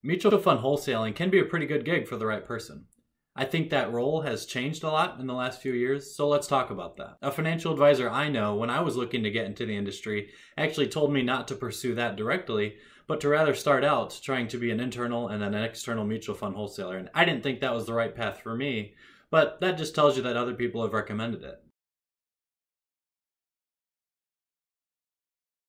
Mutual fund wholesaling can be a pretty good gig for the right person. I think that role has changed a lot in the last few years, so let's talk about that. A financial advisor I know, when I was looking to get into the industry, actually told me not to pursue that directly, but to rather start out trying to be an internal and then an external mutual fund wholesaler. And I didn't think that was the right path for me, but that just tells you that other people have recommended it.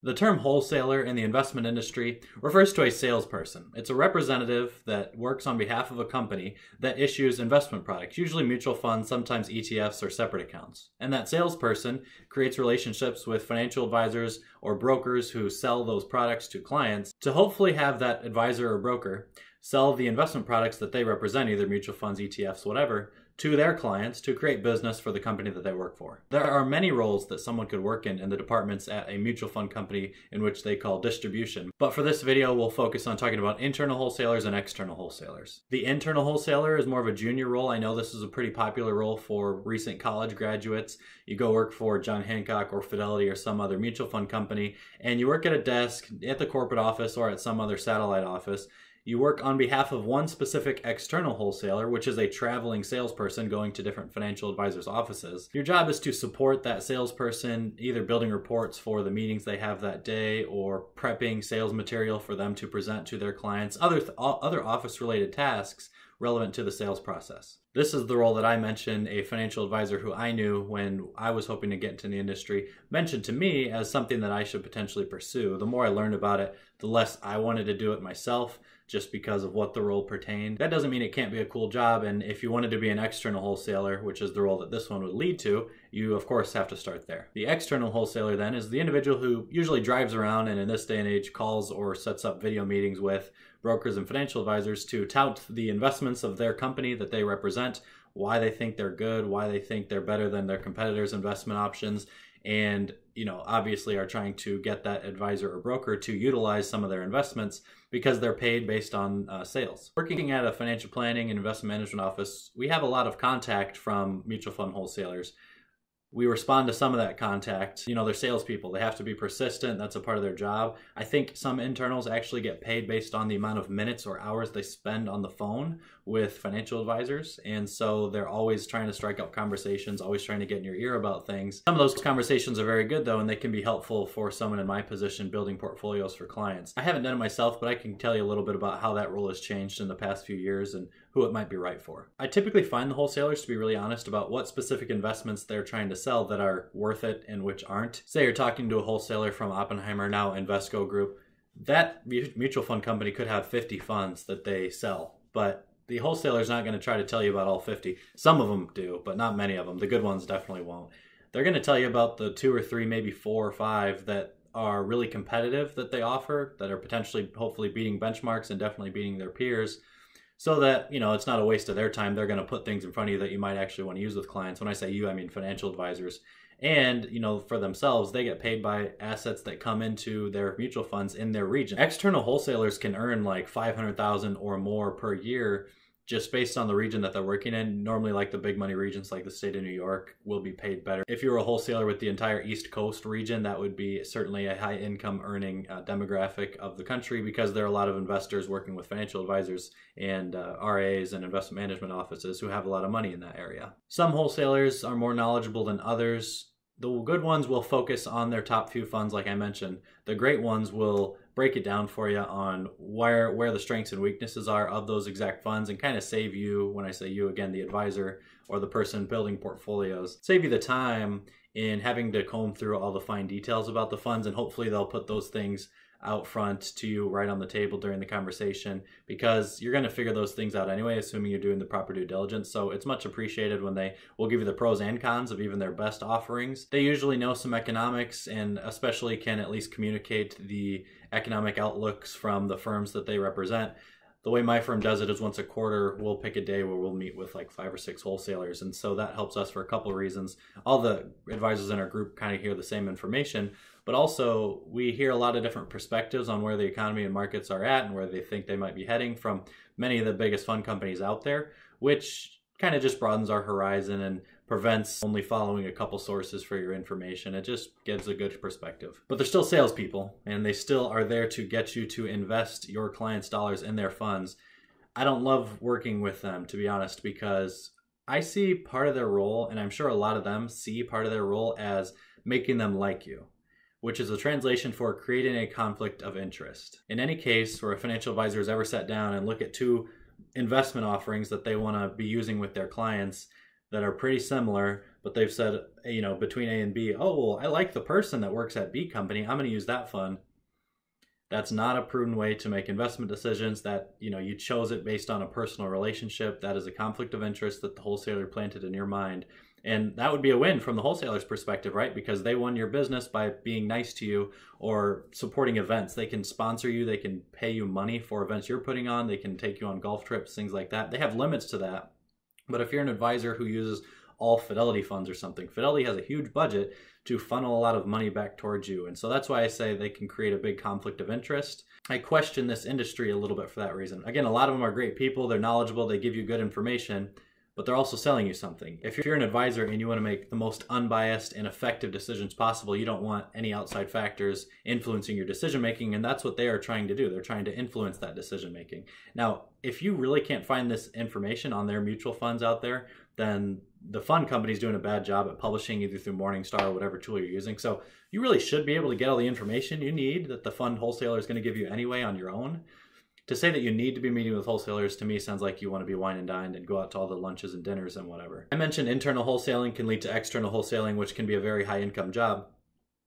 The term wholesaler in the investment industry refers to a salesperson. It's a representative that works on behalf of a company that issues investment products, usually mutual funds, sometimes ETFs or separate accounts. And that salesperson creates relationships with financial advisors or brokers who sell those products to clients to hopefully have that advisor or broker sell the investment products that they represent, either mutual funds, ETFs, whatever, to their clients to create business for the company that they work for. There are many roles that someone could work in in the departments at a mutual fund company in which they call distribution. But for this video, we'll focus on talking about internal wholesalers and external wholesalers. The internal wholesaler is more of a junior role. I know this is a pretty popular role for recent college graduates. You go work for John Hancock or Fidelity or some other mutual fund company, and you work at a desk at the corporate office or at some other satellite office you work on behalf of one specific external wholesaler, which is a traveling salesperson going to different financial advisors' offices. Your job is to support that salesperson, either building reports for the meetings they have that day or prepping sales material for them to present to their clients, other, th- other office related tasks relevant to the sales process. This is the role that I mentioned a financial advisor who I knew when I was hoping to get into the industry mentioned to me as something that I should potentially pursue. The more I learned about it, the less I wanted to do it myself just because of what the role pertained. That doesn't mean it can't be a cool job. And if you wanted to be an external wholesaler, which is the role that this one would lead to, you of course have to start there. The external wholesaler then is the individual who usually drives around and in this day and age calls or sets up video meetings with brokers and financial advisors to tout the investments of their company that they represent, why they think they're good, why they think they're better than their competitors' investment options, and you know obviously are trying to get that advisor or broker to utilize some of their investments because they're paid based on uh, sales. Working at a financial planning and investment management office we have a lot of contact from mutual fund wholesalers we respond to some of that contact. You know, they're salespeople. They have to be persistent. That's a part of their job. I think some internals actually get paid based on the amount of minutes or hours they spend on the phone with financial advisors. And so they're always trying to strike up conversations, always trying to get in your ear about things. Some of those conversations are very good though, and they can be helpful for someone in my position building portfolios for clients. I haven't done it myself, but I can tell you a little bit about how that role has changed in the past few years and who it might be right for. I typically find the wholesalers to be really honest about what specific investments they're trying to sell that are worth it and which aren't. Say you're talking to a wholesaler from Oppenheimer, now Invesco Group. That mutual fund company could have 50 funds that they sell, but the wholesaler's not going to try to tell you about all 50. Some of them do, but not many of them. The good ones definitely won't. They're going to tell you about the two or three, maybe four or five that are really competitive that they offer, that are potentially, hopefully, beating benchmarks and definitely beating their peers so that you know it's not a waste of their time. They're going to put things in front of you that you might actually want to use with clients. When i say you i mean financial advisors. And you know for themselves they get paid by assets that come into their mutual funds in their region. External wholesalers can earn like 500000 or more per year just based on the region that they're working in. Normally, like the big money regions, like the state of New York, will be paid better. If you're a wholesaler with the entire East Coast region, that would be certainly a high income earning uh, demographic of the country because there are a lot of investors working with financial advisors and uh, RAs and investment management offices who have a lot of money in that area. Some wholesalers are more knowledgeable than others. The good ones will focus on their top few funds, like I mentioned. The great ones will break it down for you on where where the strengths and weaknesses are of those exact funds and kind of save you when I say you again the advisor or the person building portfolios save you the time in having to comb through all the fine details about the funds and hopefully they'll put those things out front to you right on the table during the conversation because you're going to figure those things out anyway, assuming you're doing the proper due diligence. So it's much appreciated when they will give you the pros and cons of even their best offerings. They usually know some economics and especially can at least communicate the economic outlooks from the firms that they represent. The way my firm does it is once a quarter we'll pick a day where we'll meet with like five or six wholesalers. And so that helps us for a couple of reasons. All the advisors in our group kind of hear the same information but also we hear a lot of different perspectives on where the economy and markets are at and where they think they might be heading from many of the biggest fund companies out there which kind of just broadens our horizon and prevents only following a couple sources for your information. It just gives a good perspective. But they're still salespeople, and they still are there to get you to invest your clients' dollars in their funds. I don't love working with them, to be honest, because I see part of their role, and I'm sure a lot of them see part of their role as making them like you, which is a translation for creating a conflict of interest. In any case where a financial advisor has ever sat down and look at two investment offerings that they want to be using with their clients that are pretty similar, but they've said, you know, between A and B, oh, well, I like the person that works at B company. I'm going to use that fund. That's not a prudent way to make investment decisions. That, you know, you chose it based on a personal relationship. That is a conflict of interest that the wholesaler planted in your mind. And that would be a win from the wholesaler's perspective, right? Because they won your business by being nice to you or supporting events. They can sponsor you, they can pay you money for events you're putting on, they can take you on golf trips, things like that. They have limits to that. But if you're an advisor who uses all Fidelity funds or something, Fidelity has a huge budget to funnel a lot of money back towards you. And so that's why I say they can create a big conflict of interest. I question this industry a little bit for that reason. Again, a lot of them are great people, they're knowledgeable, they give you good information but they're also selling you something. If you're an advisor and you want to make the most unbiased and effective decisions possible, you don't want any outside factors influencing your decision making, and that's what they are trying to do. They're trying to influence that decision making. Now, if you really can't find this information on their mutual funds out there, then the fund company's doing a bad job at publishing either through Morningstar or whatever tool you're using. So you really should be able to get all the information you need that the fund wholesaler is going to give you anyway on your own to say that you need to be meeting with wholesalers to me sounds like you want to be wine and dined and go out to all the lunches and dinners and whatever. I mentioned internal wholesaling can lead to external wholesaling, which can be a very high income job.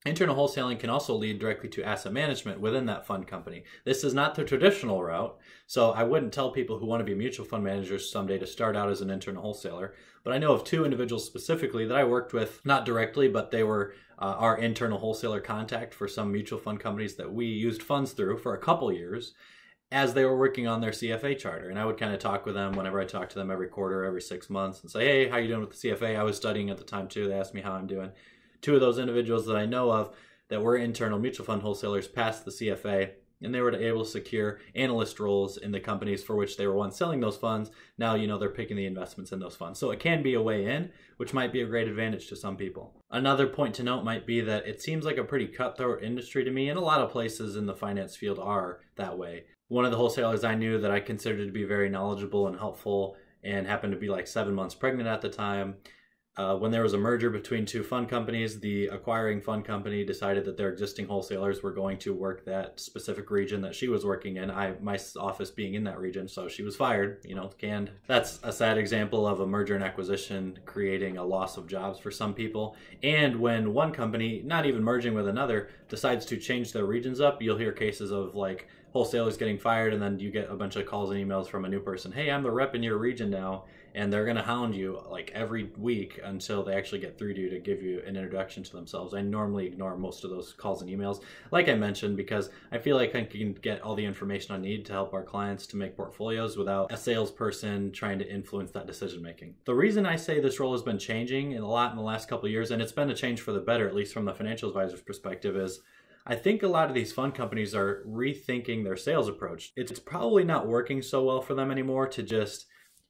Internal wholesaling can also lead directly to asset management within that fund company. This is not the traditional route, so I wouldn't tell people who want to be mutual fund managers someday to start out as an internal wholesaler. But I know of two individuals specifically that I worked with, not directly, but they were uh, our internal wholesaler contact for some mutual fund companies that we used funds through for a couple years as they were working on their CFA charter. And I would kind of talk with them whenever I talked to them every quarter, every six months, and say, "Hey, how you doing with the CFA?" I was studying at the time too. They asked me how I'm doing. Two of those individuals that I know of that were internal mutual fund wholesalers passed the CFA, and they were able to secure analyst roles in the companies for which they were once selling those funds. Now, you know, they're picking the investments in those funds. So it can be a way in, which might be a great advantage to some people. Another point to note might be that it seems like a pretty cutthroat industry to me, and a lot of places in the finance field are that way one of the wholesalers I knew that I considered to be very knowledgeable and helpful and happened to be like seven months pregnant at the time. Uh, when there was a merger between two fund companies, the acquiring fund company decided that their existing wholesalers were going to work that specific region that she was working in. I my office being in that region, so she was fired. You know, canned. That's a sad example of a merger and acquisition creating a loss of jobs for some people. And when one company, not even merging with another, decides to change their regions up, you'll hear cases of like wholesalers getting fired, and then you get a bunch of calls and emails from a new person. Hey, I'm the rep in your region now, and they're gonna hound you like every week until they actually get through to you to give you an introduction to themselves. I normally ignore most of those calls and emails, like I mentioned, because I feel like I can get all the information I need to help our clients to make portfolios without a salesperson trying to influence that decision making. The reason I say this role has been changing a lot in the last couple years, and it's been a change for the better, at least from the financial advisor's perspective, is I think a lot of these fund companies are rethinking their sales approach. It's probably not working so well for them anymore to just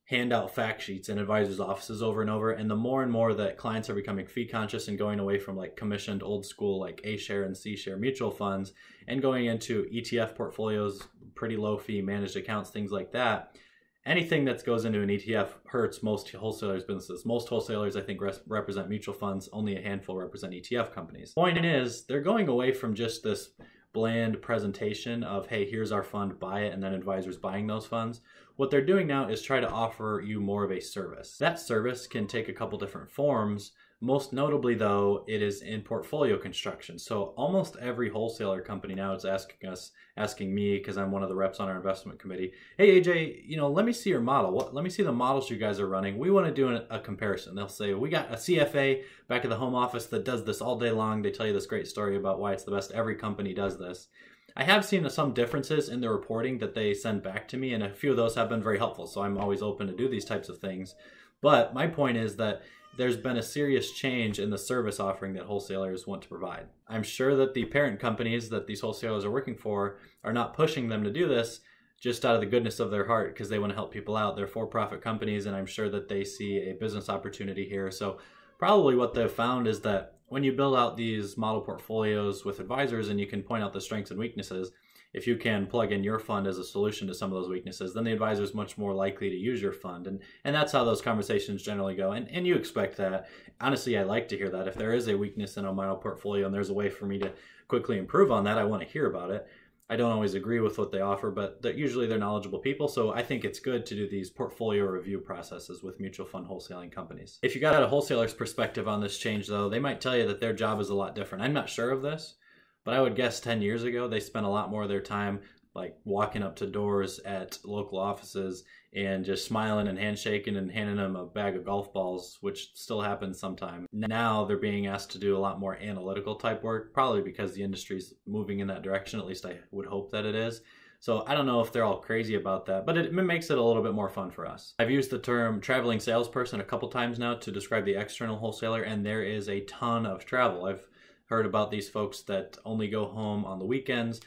hand out fact sheets in advisors' offices over and over. And the more and more that clients are becoming fee conscious and going away from like commissioned old school like A share and C share mutual funds and going into ETF portfolios, pretty low fee managed accounts, things like that, anything that goes into an ETF hurts most wholesalers' businesses. Most wholesalers, I think, res- represent mutual funds. Only a handful represent ETF companies. Point is, they're going away from just this bland presentation of, hey, here's our fund, buy it, and then advisors buying those funds. What they're doing now is try to offer you more of a service. That service can take a couple different forms most notably, though, it is in portfolio construction. So almost every wholesaler company now is asking us, asking me, because I'm one of the reps on our investment committee, hey AJ, you know, let me see your model. Let me see the models you guys are running. We want to do a comparison. They'll say, we got a CFA back at the home office that does this all day long. They tell you this great story about why it's the best. Every company does this. I have seen some differences in the reporting that they send back to me, and a few of those have been very helpful. So I'm always open to do these types of things. But my point is that there's been a serious change in the service offering that wholesalers want to provide. I'm sure that the parent companies that these wholesalers are working for are not pushing them to do this just out of the goodness of their heart because they want to help people out. They're for profit companies, and I'm sure that they see a business opportunity here. So, probably what they've found is that when you build out these model portfolios with advisors and you can point out the strengths and weaknesses, if you can plug in your fund as a solution to some of those weaknesses, then the advisor is much more likely to use your fund. And and that's how those conversations generally go. And and you expect that. Honestly, I like to hear that. If there is a weakness in a model portfolio and there's a way for me to quickly improve on that, I want to hear about it. I don't always agree with what they offer, but they're, usually they're knowledgeable people. So I think it's good to do these portfolio review processes with mutual fund wholesaling companies. If you got a wholesaler's perspective on this change, though, they might tell you that their job is a lot different. I'm not sure of this, but I would guess 10 years ago, they spent a lot more of their time like walking up to doors at local offices and just smiling and handshaking and handing them a bag of golf balls, which still happens sometimes. Now they're being asked to do a lot more analytical type work, probably because the industry's moving in that direction. At least I would hope that it is. So I don't know if they're all crazy about that, but it, makes it a little bit more fun for us. I've used the term traveling salesperson a couple times now to describe the external wholesaler, and there is a ton of travel. I've heard about these folks that only go home on the weekends.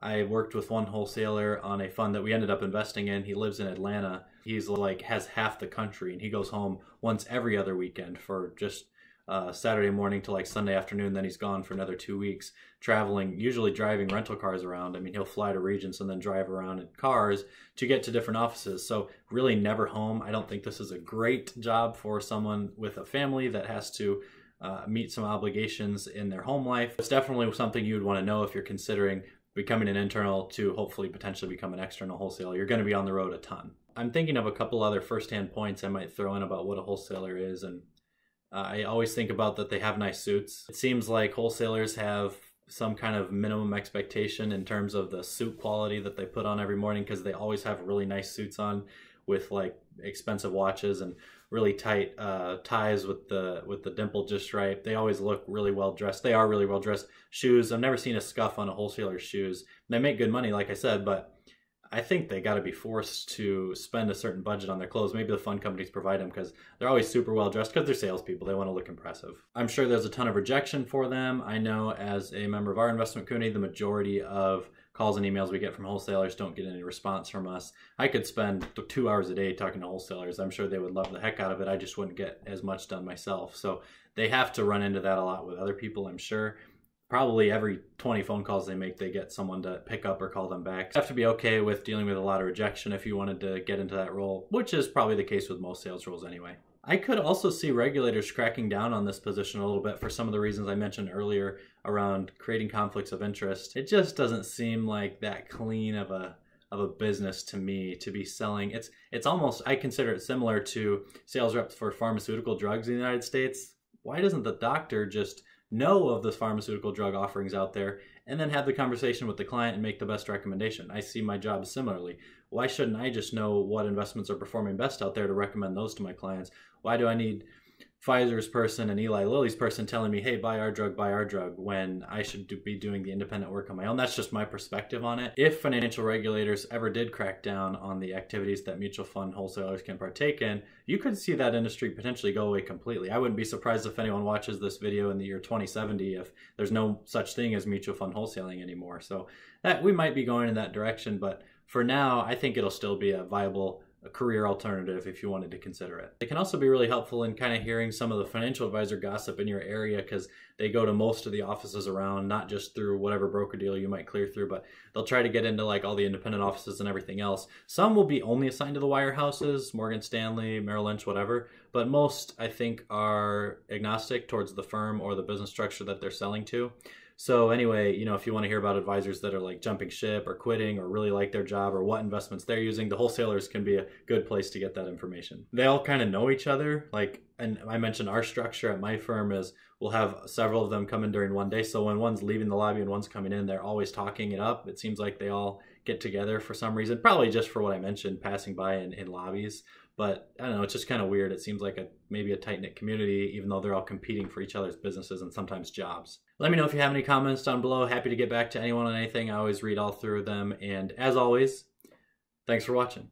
I worked with one wholesaler on a fund that we ended up investing in. He lives in Atlanta. He's like has half the country, and he goes home once every other weekend for just uh, Saturday morning to like Sunday afternoon. Then he's gone for another two weeks, traveling, usually driving rental cars around. I mean, he'll fly to Regents and then drive around in cars to get to different offices. So, really, never home. I don't think this is a great job for someone with a family that has to uh, meet some obligations in their home life. It's definitely something you would want to know if you're considering becoming an internal to hopefully potentially become an external wholesaler, you're going to be on the road a ton. I'm thinking of a couple other firsthand points I might throw in about what a wholesaler is. And uh, I always think about that they have nice suits. It seems like wholesalers have some kind of minimum expectation in terms of the suit quality that they put on every morning because they always have really nice suits on with like expensive watches and really tight uh, ties with the with the dimple just right. They always look really well dressed. They are really well dressed. Shoes. I've never seen a scuff on a wholesaler's shoes. They make good money, like I said, but I think they got to be forced to spend a certain budget on their clothes. Maybe the fund companies provide them because they're always super well dressed because they're salespeople. They want to look impressive. I'm sure there's a ton of rejection for them. I know as a member of our investment community, the majority of calls and emails we get from wholesalers don't get any response from us. I could spend two hours a day talking to wholesalers. I'm sure they would love the heck out of it. I just wouldn't get as much done myself. So they have to run into that a lot with other people, I'm sure. Probably every 20 phone calls they make, they get someone to pick up or call them back. Have to be okay with dealing with a lot of rejection if you wanted to get into that role, which is probably the case with most sales roles anyway. I could also see regulators cracking down on this position a little bit for some of the reasons I mentioned earlier around creating conflicts of interest. It just doesn't seem like that clean of a of a business to me to be selling. It's it's almost I consider it similar to sales reps for pharmaceutical drugs in the United States. Why doesn't the doctor just know of the pharmaceutical drug offerings out there and then have the conversation with the client and make the best recommendation? I see my job similarly why shouldn't I just know what investments are performing best out there to recommend those to my clients? Why do I need Pfizer's person and Eli Lilly's person telling me, hey, buy our drug, buy our drug, when I should do, be doing the independent work on my own? That's just my perspective on it. If financial regulators ever did crack down on the activities that mutual fund wholesalers can partake in, you could see that industry potentially go away completely. I wouldn't be surprised if anyone watches this video in the year 2070 if there's no such thing as mutual fund wholesaling anymore. So that we might be going in that direction, but for now, I think it'll still be a viable a career alternative if you wanted to consider it. It can also be really helpful in kind of hearing some of the financial advisor gossip in your area because they go to most of the offices around, not just through whatever broker dealer you might clear through, but they'll try to get into like all the independent offices and everything else. Some will be only assigned to the wirehouses, Morgan Stanley, Merrill Lynch, whatever, but most I think are agnostic towards the firm or the business structure that they're selling to. So anyway, you know, if you want to hear about advisors that are like jumping ship or quitting or really like their job or what investments they're using, the wholesalers can be a good place to get that information. They all kind of know each other. Like, and I mentioned our structure at my firm is we'll have several of them come in during one day. So when one's leaving the lobby and one's coming in, they're always talking it up. It seems like they all get together for some reason, probably just for what I mentioned, passing by in, in lobbies. But I don't know, it's just kind of weird. It seems like a maybe a tight knit community, even though they're all competing for each other's businesses and sometimes jobs. Let me know if you have any comments down below. Happy to get back to anyone on anything. I always read all through them. And as always, thanks for watching.